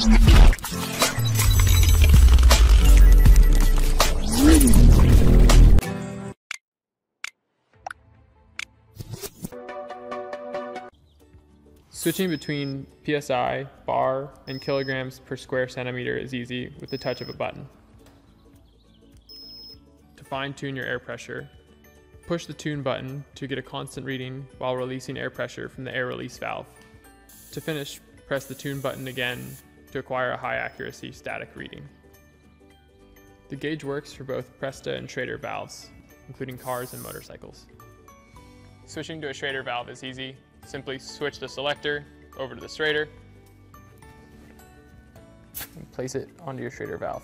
Switching between PSI, bar, and kilograms per square centimeter is easy with the touch of a button. To fine tune your air pressure, push the tune button to get a constant reading while releasing air pressure from the air release valve. To finish, press the tune button again to acquire a high accuracy static reading. The gauge works for both Presta and Schrader valves, including cars and motorcycles. Switching to a Schrader valve is easy. Simply switch the selector over to the Schrader and place it onto your Schrader valve.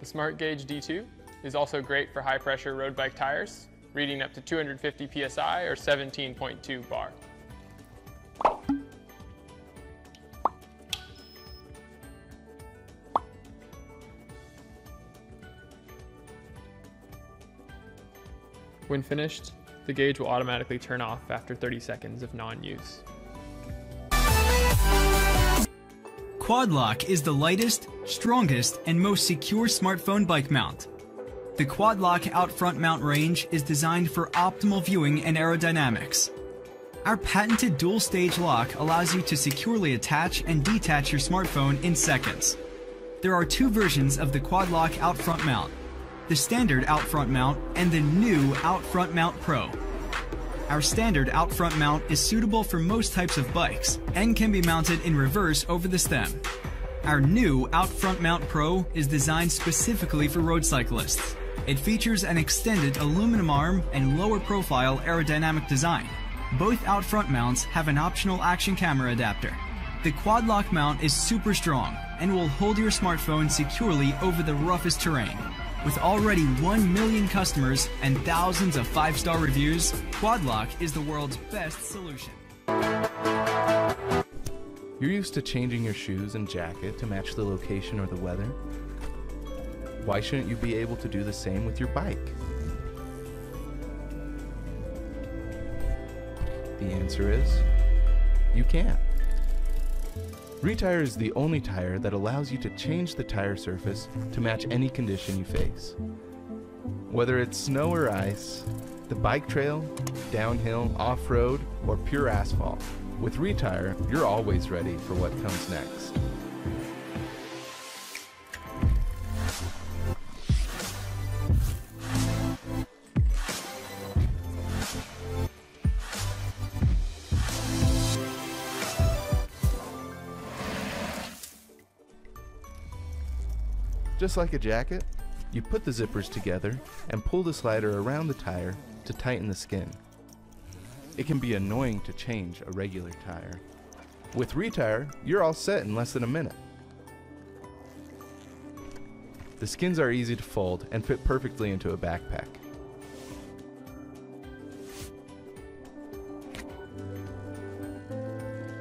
The Smart Gauge D2 is also great for high pressure road bike tires, reading up to 250 psi or 17.2 bar. When finished, the gauge will automatically turn off after 30 seconds of non-use. Quadlock is the lightest, strongest, and most secure smartphone bike mount. The Quadlock out front mount range is designed for optimal viewing and aerodynamics. Our patented dual stage lock allows you to securely attach and detach your smartphone in seconds. There are two versions of the Quadlock out front mount the standard out front mount, and the new out front mount Pro. Our standard out front mount is suitable for most types of bikes and can be mounted in reverse over the stem. Our new out front mount Pro is designed specifically for road cyclists. It features an extended aluminum arm and lower profile aerodynamic design. Both out front mounts have an optional action camera adapter. The quad lock mount is super strong and will hold your smartphone securely over the roughest terrain. With already 1 million customers and thousands of five star reviews, Quadlock is the world's best solution. You're used to changing your shoes and jacket to match the location or the weather. Why shouldn't you be able to do the same with your bike? The answer is you can. reTyre is the only tire that allows you to change the tire surface to match any condition you face. Whether it's snow or ice, the bike trail, downhill, off-road, or pure asphalt, with reTyre, you're always ready for what comes next. Just like a jacket, you put the zippers together and pull the slider around the tire to tighten the skin. It can be annoying to change a regular tire. With reTyre, you're all set in less than a minute. The skins are easy to fold and fit perfectly into a backpack.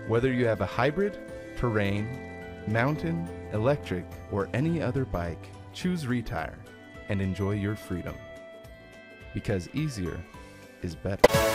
Whether you have a hybrid, terrain, mountain, electric, or any other bike, choose reTyre and enjoy your freedom. Because easier is better.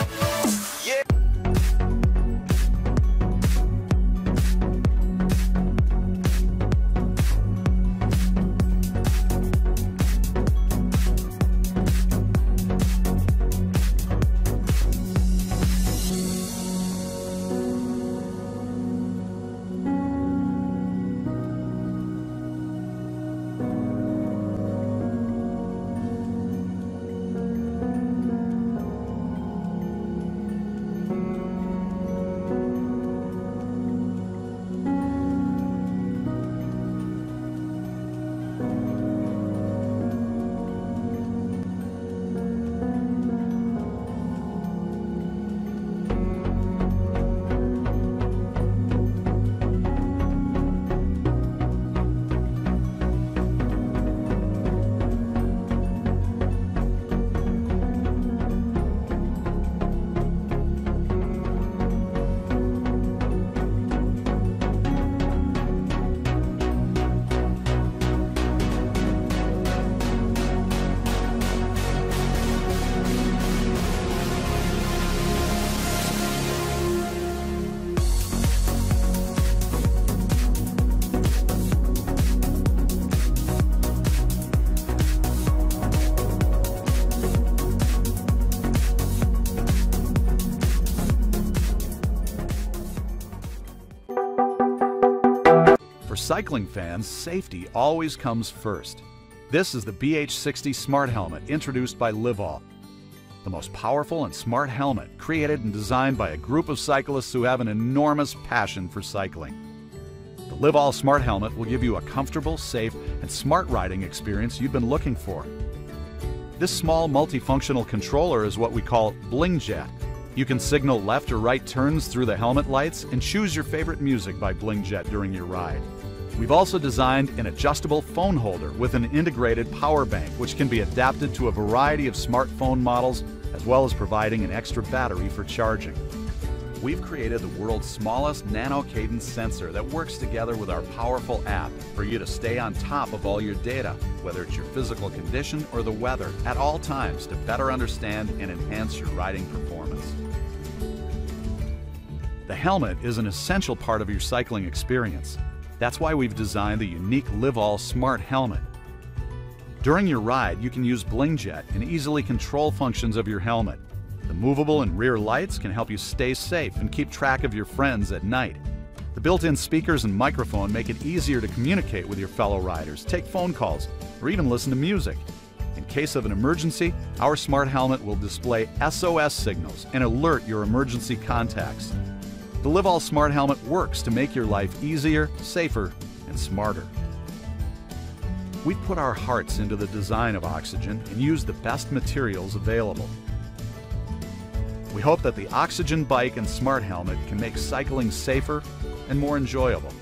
Cycling fans, safety always comes first. This is the BH60 Smart Helmet introduced by Livall, the most powerful and smart helmet created and designed by a group of cyclists who have an enormous passion for cycling. The Livall Smart Helmet will give you a comfortable, safe, and smart riding experience you've been looking for. This small multifunctional controller is what we call BlingJet. You can signal left or right turns through the helmet lights and choose your favorite music by BlingJet during your ride. We've also designed an adjustable phone holder with an integrated power bank which can be adapted to a variety of smartphone models as well as providing an extra battery for charging. We've created the world's smallest nano cadence sensor that works together with our powerful app for you to stay on top of all your data, whether it's your physical condition or the weather, at all times to better understand and enhance your riding performance. The helmet is an essential part of your cycling experience. That's why we've designed the unique Livall Smart Helmet. During your ride, you can use BlingJet and easily control functions of your helmet. The movable and rear lights can help you stay safe and keep track of your friends at night. The built-in speakers and microphone make it easier to communicate with your fellow riders, take phone calls, or even listen to music. In case of an emergency, our smart helmet will display SOS signals and alert your emergency contacts. The Livall Smart Helmet works to make your life easier, safer, and smarter. We put our hearts into the design of Oxygen and use the best materials available. We hope that the Oxygen bike and smart helmet can make cycling safer and more enjoyable.